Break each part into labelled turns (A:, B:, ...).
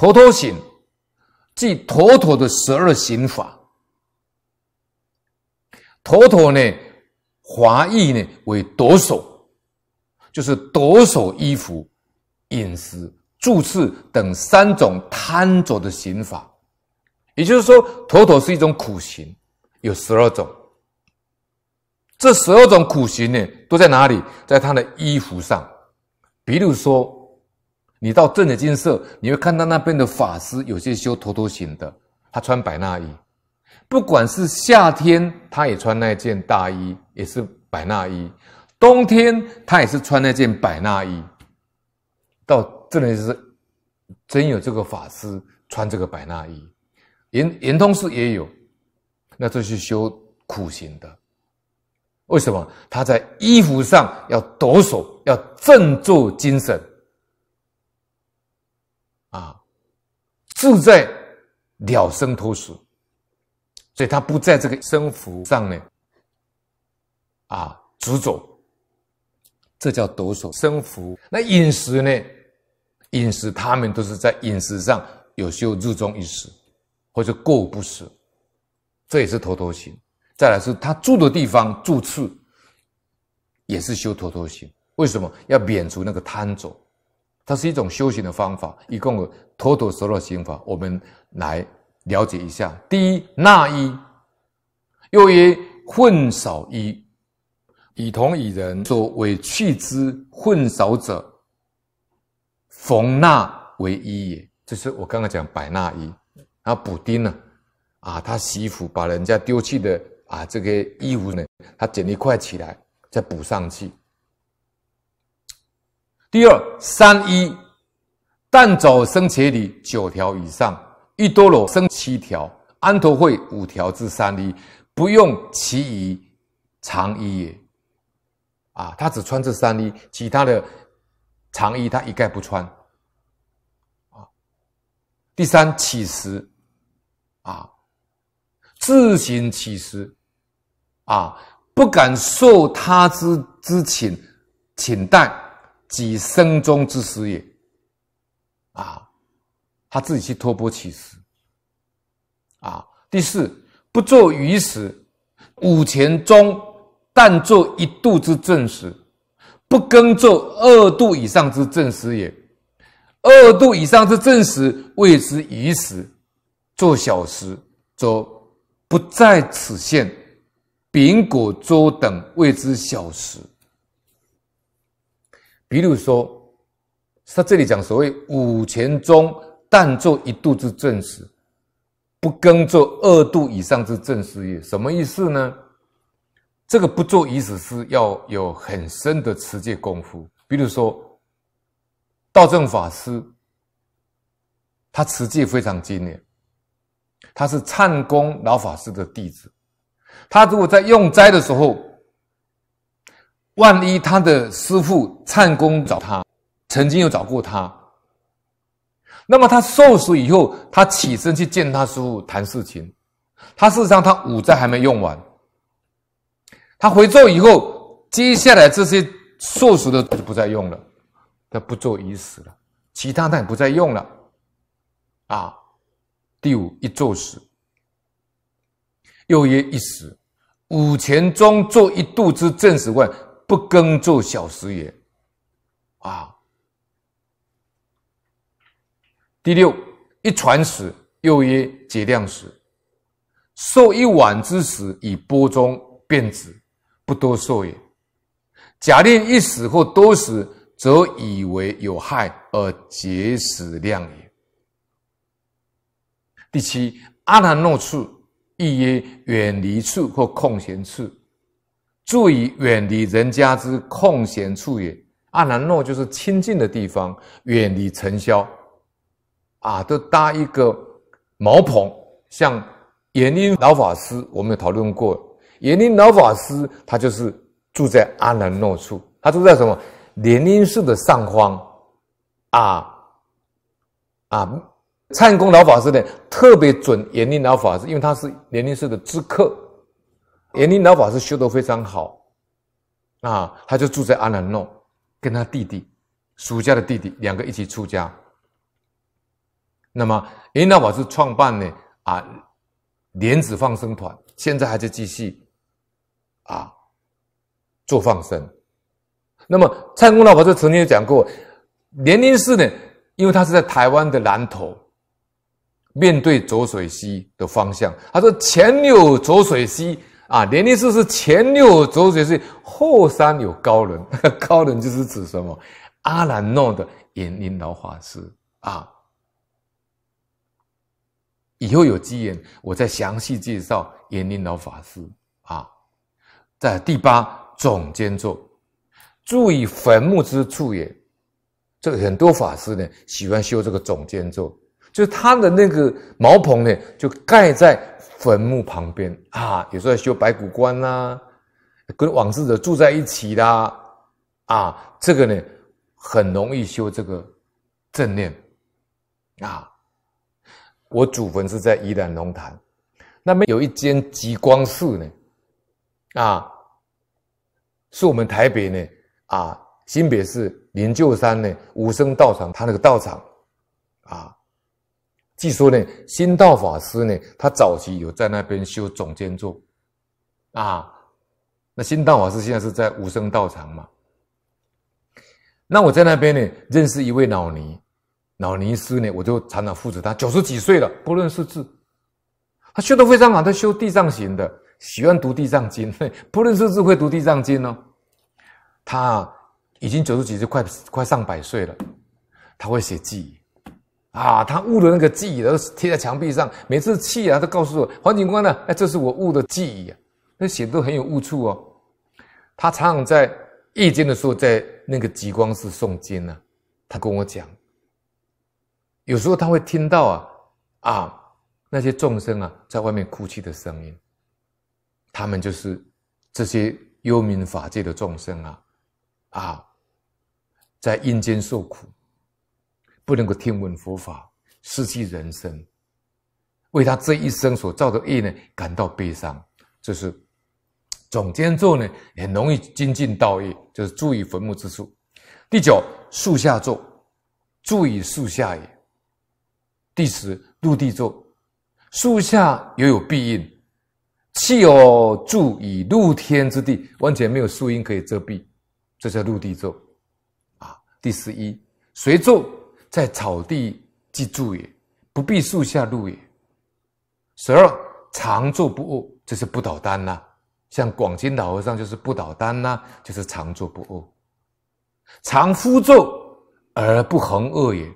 A: 陀陀行，即陀陀的十二行法。陀陀呢，华裔呢为夺手，就是夺手衣服、饮食、住次等三种贪着的刑法。也就是说，陀陀是一种苦行，有十二种。这十二种苦行呢，都在哪里？在他的衣服上。比如说，你到正的金色，你会看到那边的法师，有些修陀陀行的，他穿百衲衣。不管是夏天，他也穿那件大衣，也是百衲衣；冬天，他也是穿那件百衲衣。到这里是真有这个法师穿这个百衲衣，圆圆通寺也有，那这是修苦行的。为什么他在衣服上要抖擞，要振作精神啊，自在了生脱死，所以他不在这个生福上呢啊执着，这叫抖擞生福。那饮食呢？饮食他们都是在饮食上有修日中一食，或者过午不食，这也是头头行。再来是他住的地方住处，也是修陀陀行。为什么要免除那个贪着？它是一种修行的方法。一共有陀陀十二行法，我们来了解一下。第一，纳衣，又曰混少衣，以同以人所为去之混少者，缝纳为衣也。这是我刚刚讲百纳衣，然后补丁呢，啊，他洗衣服把人家丢弃的。啊，这个衣服呢，他剪一块起来，再补上去。第二，三一，但走生切里九条以上，一多罗生七条，安陀会五条至三一，不用其余长衣也。啊，他只穿这三衣，其他的长衣他一概不穿。啊，第三起食，啊，自行起食。啊，不敢受他之之请，请待己生中之时也。啊，他自己去托钵乞食。啊，第四，不做鱼食，五钱中但做一度之正食，不更作二度以上之正食也。二度以上之正食谓之鱼食，做小食则不在此限。饼果粥等谓之小食。比如说，他这里讲所谓五钱中但做一度之正食，不耕做二度以上之正食也。什么意思呢？这个不做仪式是要有很深的持戒功夫。比如说，道正法师，他持戒非常精炼，他是忏公老法师的弟子。他如果在用斋的时候，万一他的师傅灿公找他，曾经有找过他，那么他受死以后，他起身去见他师傅谈事情。他事实上他五斋还没用完，他回座以后，接下来这些受死的就不再用了，他不做仪式了，其他他也不再用了。啊，第五一坐死。又曰一死，五钱中做一度之正食外，不更做小食也。啊，第六一传食，又曰节量食，受一碗之食以钵中变止，不多受也。假令一食或多食，则以为有害而节食量也。第七阿难诺处。亦曰远离处或空闲处，注意远离人家之空闲处也。阿难诺就是清净的地方，远离尘嚣，啊，都搭一个茅棚。像延宁老法师，我们有讨论过，延宁老法师他就是住在阿难诺处，他住在什么莲林寺的上方，啊啊。灿公老法师呢，特别准延宁老法师，因为他是延宁寺的知客。延宁老法师修得非常好，啊，他就住在阿难诺，跟他弟弟，俗家的弟弟两个一起出家。那么延老法师创办呢啊莲子放生团，现在还在继续啊做放生。那么蔡公老法师曾经讲过，莲林寺呢，因为它是在台湾的南头，面对浊水溪的方向。他说前有浊水溪啊，莲林寺是前有浊水是，后山有高人，高人就是指什么？阿兰诺的延林老法师啊。以后有机缘，我再详细介绍延林老法师啊。在第八总监座。注意坟墓之处也，这个很多法师呢喜欢修这个总监座，就是他的那个茅棚呢就盖在坟墓旁边啊，有时候修白骨观呐，跟往世者住在一起啦，啊，这个呢很容易修这个正念啊。我祖坟是在宜兰龙潭，那边有一间极光寺呢，啊，是我们台北呢。啊，新北市灵鹫山呢，武生道场，他那个道场，啊，据说呢，新道法师呢，他早期有在那边修总监座，啊，那新道法师现在是在无声道场嘛？那我在那边呢，认识一位老尼，老尼师呢，我就常常负责他，九十几岁了，不认识字，他修的非常好，他修地藏行的，喜欢读地藏经，不认识字会读地藏经哦。他已经九十几岁，快快上百岁了。他会写记啊，他悟的那个记忆都贴在墙壁上。每次气啊，都告诉我黄警官呢，哎，这是我悟的记忆啊。那写的都很有悟处哦。他常常在夜间的时候，在那个极光寺诵经呢。他跟我讲，有时候他会听到啊啊那些众生啊在外面哭泣的声音，他们就是这些幽冥法界的众生啊。啊，在阴间受苦，不能够听闻佛法，失去人生，为他这一生所造的业呢感到悲伤。这是总监座呢，很容易精进道业，就是注意坟墓之处。第九，树下座，注意树下也。第十，陆地座，树下也有庇荫，气有住以露天之地，完全没有树荫可以遮蔽。这叫陆地座，啊，第十一，随坐在草地即住也，不必树下入也。十二，常坐不卧，这是不倒单呐。像广金老和尚就是不倒单呐，就是常坐不卧。常夫坐而不横恶也。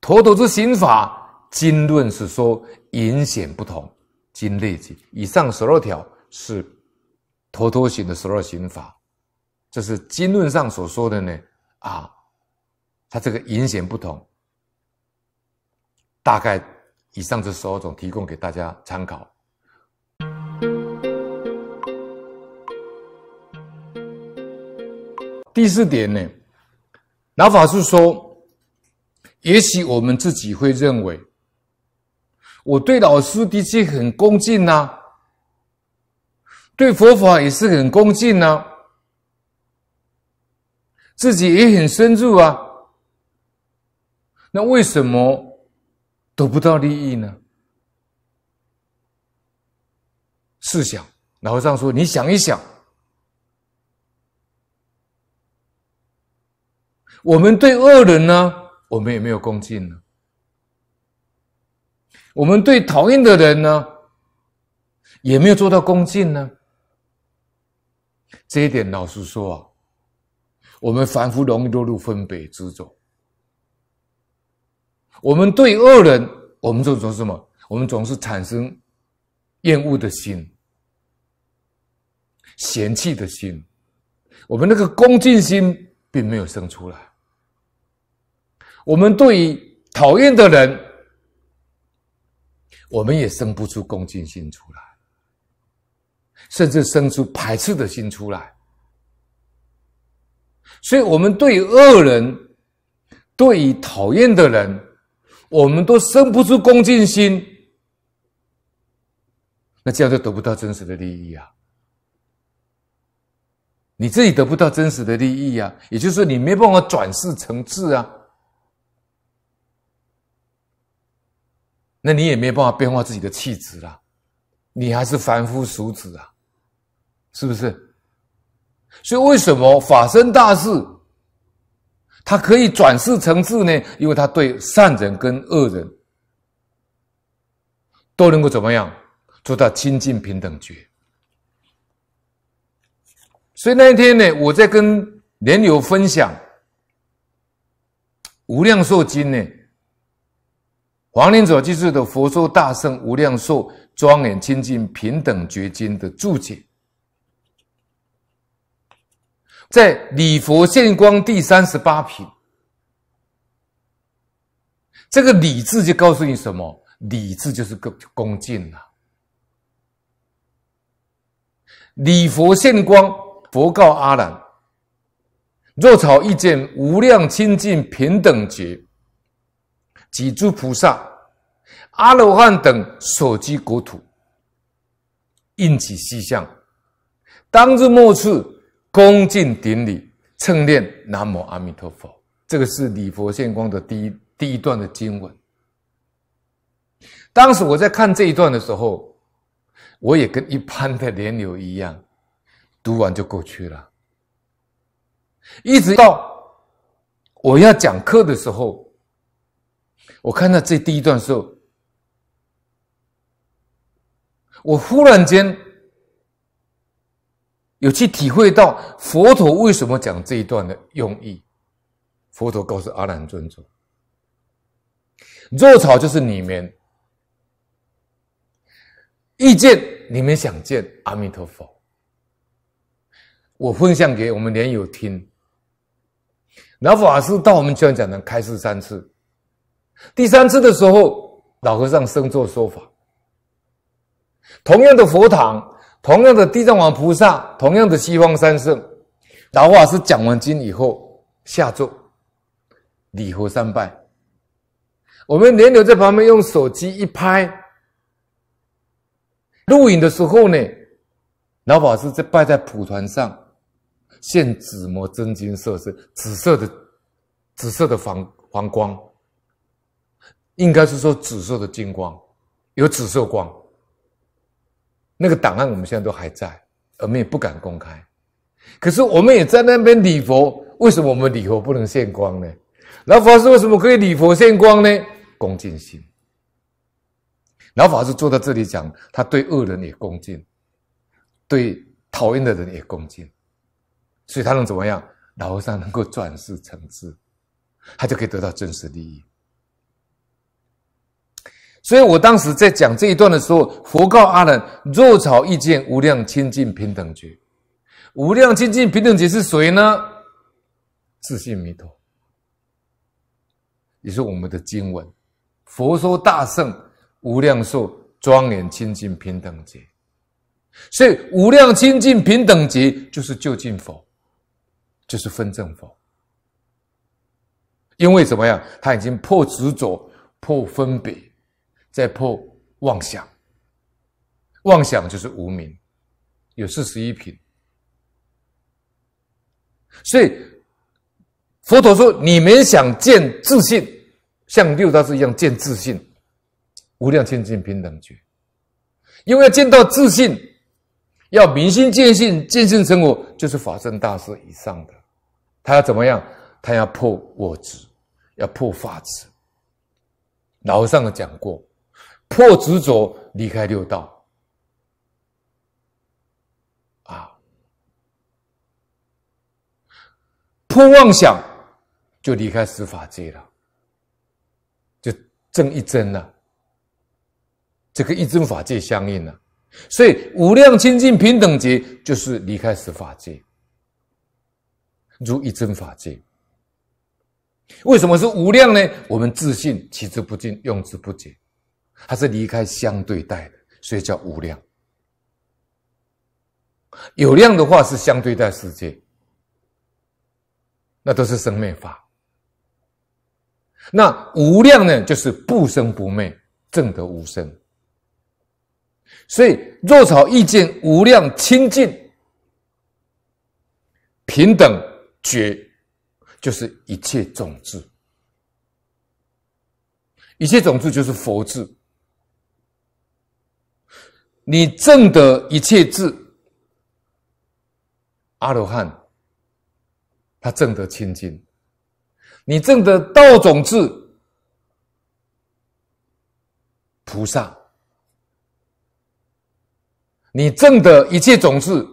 A: 陀陀之行法，经论是说隐显不同，经类记以上十二条是陀陀行的十二行法。这是经论上所说的呢，啊，它这个隐显不同，大概以上这十二种提供给大家参考。第四点呢，老法师说，也许我们自己会认为，我对老师的确很恭敬呐，对佛法也是很恭敬呐。自己也很深入啊，那为什么得不到利益呢？试想，老和尚说：“你想一想，我们对恶人呢，我们也没有恭敬呢；我们对讨厌的人呢，也没有做到恭敬呢。这一点，老实说啊。”我们凡夫容易落入分别之中。我们对恶人，我们总是什么？我们总是产生厌恶的心、嫌弃的心。我们那个恭敬心并没有生出来。我们对于讨厌的人，我们也生不出恭敬心出来，甚至生出排斥的心出来。所以，我们对恶人、对于讨厌的人，我们都生不出恭敬心，那这样就得不到真实的利益啊！你自己得不到真实的利益啊，也就是，你没办法转世成智啊！那你也没办法变化自己的气质啦，你还是凡夫俗子啊，是不是？所以为什么法身大事他可以转世成智呢？因为他对善人跟恶人都能够怎么样做到亲近平等觉。所以那一天呢，我在跟莲友分享《无量寿经》呢。黄连者就是的佛说大圣无量寿庄严清净平等觉经的注解，在礼佛现光第三十八品，这个礼字就告诉你什么？礼字就是个恭敬啊！礼佛现光，佛告阿难：若草意见无量清净平等觉。几诸菩萨、阿罗汉等所居国土，应起西向，当日末次恭敬顶礼，称念南无阿弥陀佛。这个是礼佛现光的第一第一段的经文。当时我在看这一段的时候，我也跟一般的莲友一样，读完就过去了。一直到我要讲课的时候。我看到这第一段时候，我忽然间有去体会到佛陀为什么讲这一段的用意。佛陀告诉阿难尊者：“若草就是你们意见，你们想见阿弥陀佛，我分享给我们莲友听。老法师到我们教讲堂开示三次。”第三次的时候，老和尚升座说法。同样的佛堂，同样的地藏王菩萨，同样的西方三圣，老法师讲完经以后下座，礼佛三拜。我们莲友在旁边用手机一拍，录影的时候呢，老法师在拜在蒲团上，现紫磨真金色是紫色的，紫色的黄黄光。应该是说紫色的金光，有紫色光。那个档案我们现在都还在，我们也不敢公开。可是我们也在那边礼佛，为什么我们礼佛不能现光呢？老法师为什么可以礼佛现光呢？恭敬心。老法师坐在这里讲，他对恶人也恭敬，对讨厌的人也恭敬，所以他能怎么样？老和尚能够转世成智，他就可以得到真实利益。所以我当时在讲这一段的时候，佛告阿难：若草意见无量清净平等觉，无量清净平等觉是谁呢？自信弥陀，也是我们的经文。佛说大圣无量寿庄严清净平等觉，所以无量清净平等觉就是究竟佛，就是分正佛。因为怎么样？他已经破执着，破分别。在破妄想，妄想就是无明，有四十一品。所以佛陀说：“你们想见自信，像六大师一样见自信，无量清净平等觉。因为要见到自信，要明心见性，见性成果，就是法身大师以上的。他要怎么样？他要破我执，要破法执。老和尚讲过。”破执着，离开六道，啊，破妄想，就离开十法界了，就正一真了，这个一真法界相应了，所以无量清净平等觉就是离开十法界，如一真法界。为什么是无量呢？我们自信取之不尽，用之不竭。它是离开相对待的，所以叫无量。有量的话是相对待世界，那都是生灭法。那无量呢，就是不生不灭，正得无生。所以若草意见无量清净平等觉，就是一切种子，一切种子就是佛智。你证得一切智，阿罗汉，他证得清净；你证得道种智，菩萨，你证得一切种子，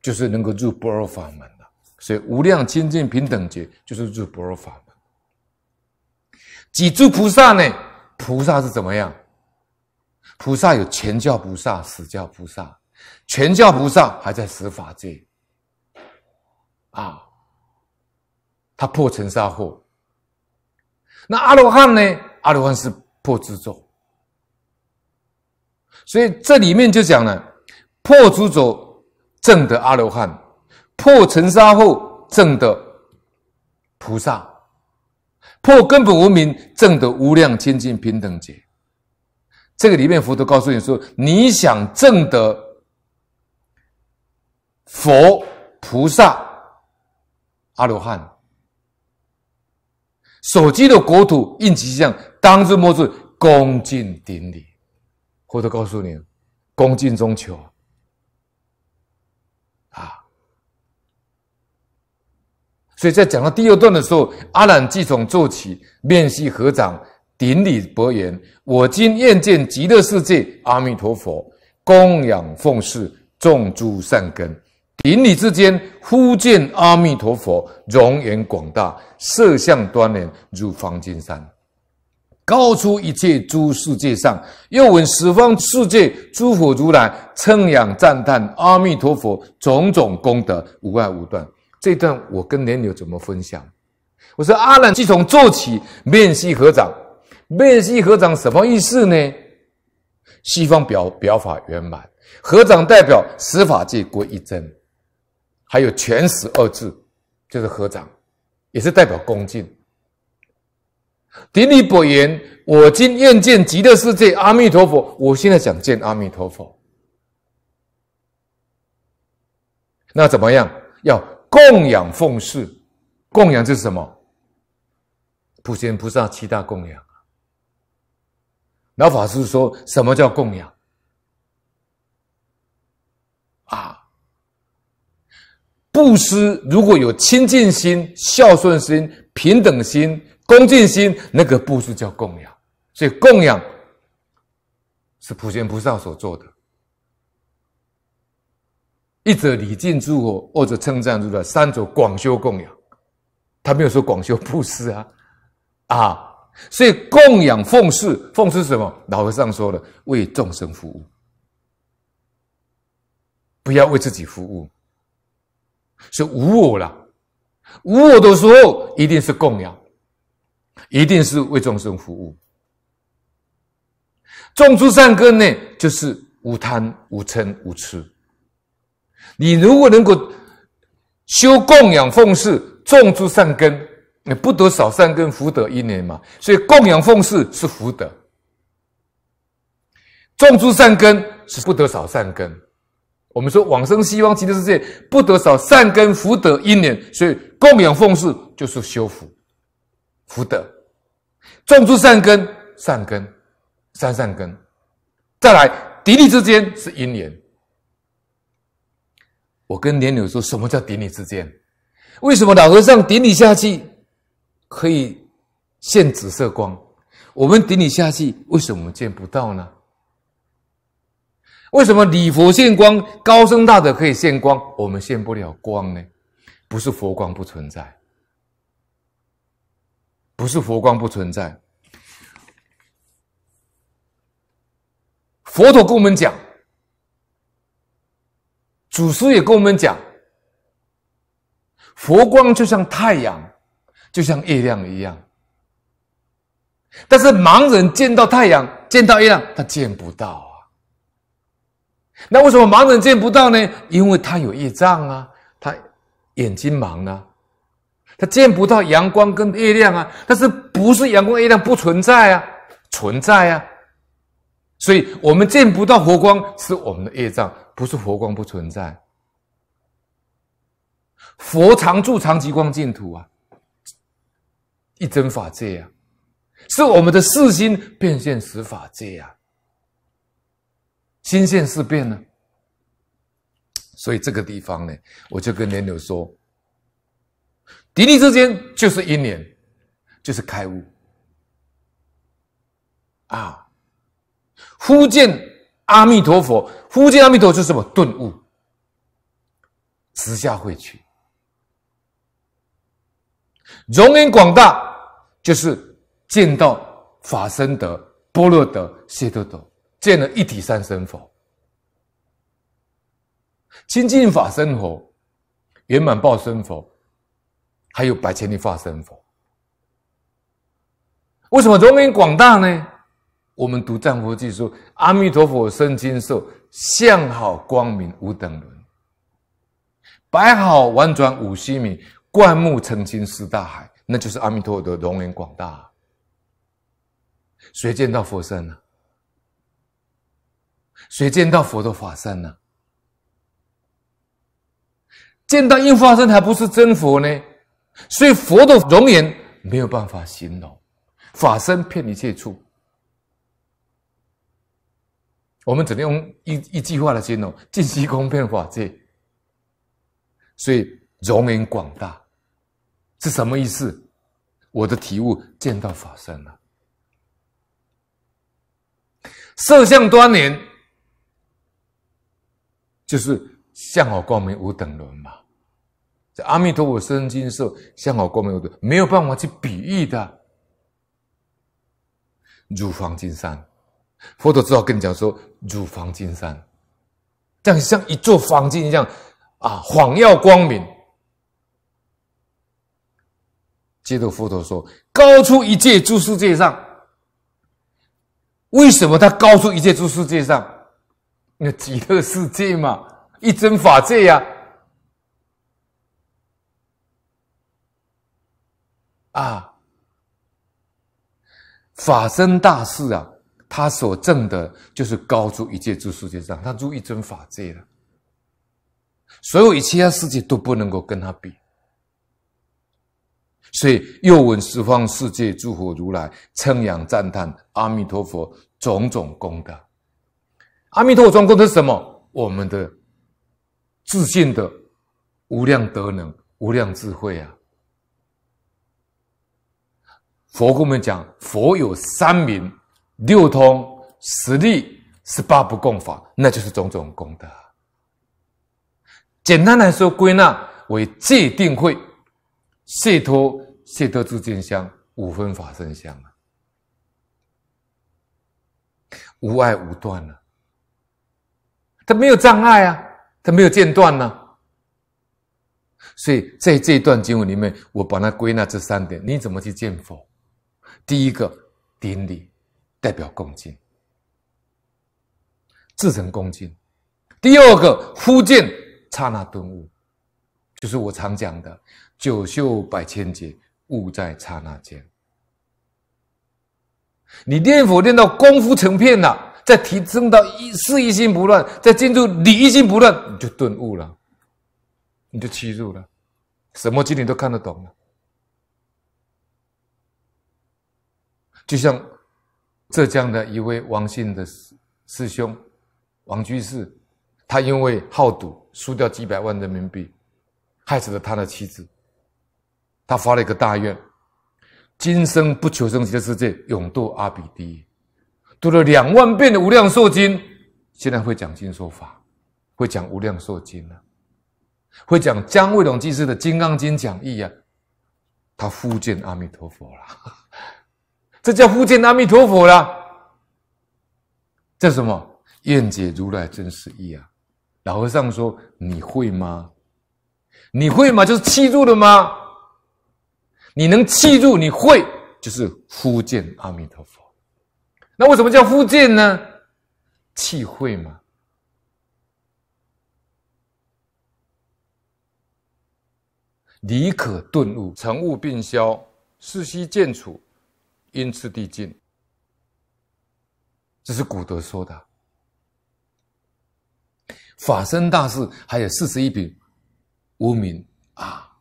A: 就是能够入般若法门了。所以无量清净平等觉就是入般若法门。几诸菩萨呢？菩萨是怎么样？菩萨有全教菩萨、死教菩萨。全教菩萨还在十法界啊，他破尘沙惑。那阿罗汉呢？阿罗汉是破诸咒。所以这里面就讲了，破诸咒正得阿罗汉，破尘沙后正得菩萨。破根本无明，证得无量清净平等解。这个里面，佛陀告诉你说：你想证得佛、菩萨、阿罗汉，所居的国土应其相，当知莫是恭敬顶礼。佛陀告诉你，恭敬中求。所以在讲到第二段的时候，阿难即从坐起，面系合掌，顶礼白言：“我今愿见极乐世界阿弥陀佛，供养奉事，种诸善根。顶礼之间，忽见阿弥陀佛容颜广大，色相端严，如方金山，高出一切诸世界上。又闻十方世界诸佛如来称仰赞叹阿弥陀佛种种功德，无碍无断。”这段我跟莲友怎么分享？我说阿难即从坐起，面西合掌。面西合掌什么意思呢？西方表表法圆满，合掌代表十法界归一真，还有全十二字，就是合掌，也是代表恭敬。顶礼佛言，我今愿见极乐世界阿弥陀佛。我现在想见阿弥陀佛，那怎么样？要。供养奉事，供养这是什么？普贤菩萨七大供养。老法师说什么叫供养？啊，布施如果有亲近心、孝顺心、平等心、恭敬心，那个布施叫供养。所以供养是普贤菩萨所做的。一者礼敬诸佛，二者称赞诸佛，三者广修供养。他没有说广修布施啊，啊，所以供养奉事，奉事什么？老和尚说了，为众生服务，不要为自己服务，是无我了。无我的时候，一定是供养，一定是为众生服务。种诸善根呢，就是无贪、无嗔、无痴。你如果能够修供养奉事，种诸善根，你不得少善根福德因缘嘛？所以供养奉事是福德，种诸善根是不得少善根。我们说往生西方极乐世界不得少善根福德因缘，所以供养奉事就是修福福德，种诸善根善根三善根，再来敌利之间是因缘。我跟莲友说什么叫顶礼之间？为什么老和尚顶礼下去可以现紫色光？我们顶礼下去为什么见不到呢？为什么礼佛现光，高僧大德可以现光，我们现不了光呢？不是佛光不存在，不是佛光不存在。佛陀跟我们讲。祖师也跟我们讲，佛光就像太阳，就像月亮一样。但是盲人见到太阳，见到月亮，他见不到啊。那为什么盲人见不到呢？因为他有业障啊，他眼睛盲啊，他见不到阳光跟月亮啊。但是不是阳光、月亮不存在啊？存在啊。所以我们见不到佛光，是我们的业障。不是佛光不存在，佛常住常极光净土啊，一真法界啊，是我们的四心变现实法界啊。心现事变呢。所以这个地方呢，我就跟莲友说，敌利之间就是因缘，就是开悟啊。忽见阿弥陀佛，忽见阿弥陀就是什么顿悟，直下会去。容颜广大，就是见到法身德、般若德、悉德德，见了一体三身佛，清净法身佛、圆满报身佛，还有百千里化身佛。为什么容颜广大呢？我们读《藏佛记》说：“阿弥陀佛生金寿，相好光明无等伦，白好婉转五须弥，灌木澄清四大海。”那就是阿弥陀佛的容颜广大。谁见到佛身呢？谁见到佛的法身呢？见到应化身还不是真佛呢？所以佛的容颜没有办法形容，法身骗一切处。我们只能用一一句话来形容：尽虚空遍法界。所以容颜广大是什么意思？我的体悟见到法身了，色相端年，就是相好光明无等伦嘛。这阿弥陀佛身金色，相好光明无等，没有办法去比喻的，如黄金山。佛陀只好跟你讲说：“如黄金山，这样像一座黄金一样啊，晃耀光明。”接着佛陀说：“高出一切诸世界上，为什么他高出一切诸世界上？那极乐世界嘛，一真法界呀！啊，法身大士啊！”他所证的，就是高出一切诸世界上，他入一真法界了。所有一切世界都不能够跟他比。所以又闻十方世界诸佛如来称扬赞叹阿弥陀佛种种功德。阿弥陀佛种功德是什么？我们的自信的无量德能、无量智慧啊！佛跟我们讲，佛有三明。六通十力十八不共法，那就是种种功德。简单来说，归纳为戒定慧、解脱、解脱自见相、五分法身相啊，无碍无断了。它没有障碍啊，它没有间断呢。所以在这一段经文里面，我把它归纳这三点：你怎么去见佛？第一个顶礼。代表恭敬，自成恭敬。第二个，忽见刹那顿悟，就是我常讲的“九修百千劫，悟在刹那间”。你念佛念到功夫成片了，再提升到一事一心不乱，再进入理一心不乱，你就顿悟了，你就欺入了，什么经你都看得懂了，就像。浙江的一位王姓的师师兄，王居士，他因为好赌输掉几百万人民币，害死了他的妻子。他发了一个大愿：今生不求生极乐世界，永堕阿鼻地。读了两万遍的《无量寿经》，现在会讲经说法，会讲《无量寿经》了，会讲江卫龙居士的《金刚经》讲义啊。他复见阿弥陀佛了。这叫复见阿弥陀佛了。这什么？愿解如来真实义啊！老和尚说：“你会吗？你会吗？就是气住了吗？你能气住？你会就是复见阿弥陀佛。那为什么叫复见呢？气会吗？理可顿悟，成悟并消，世悉见处。”因次递进，这是古德说的。法身大士还有四十一品无名啊，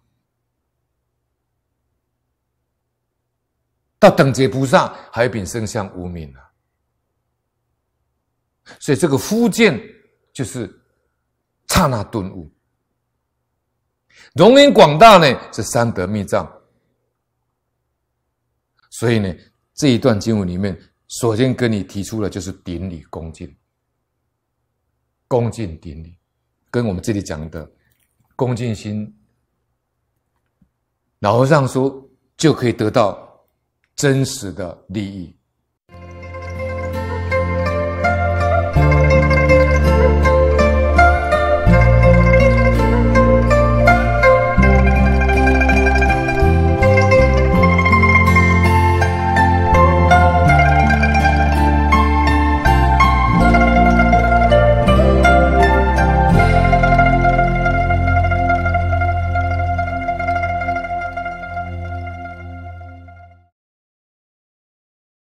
A: 到等觉菩萨还有一品生相无名啊。所以这个夫见就是刹那顿悟。容颜广大呢是三德密藏。所以呢，这一段经文里面，首先跟你提出的就是顶礼恭敬，恭敬顶礼，跟我们这里讲的恭敬心，老和尚说就可以得到真实的利益。